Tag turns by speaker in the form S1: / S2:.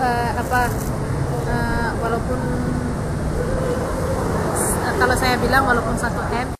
S1: uh, apa uh, walaupun uh, kalau saya bilang walaupun satu M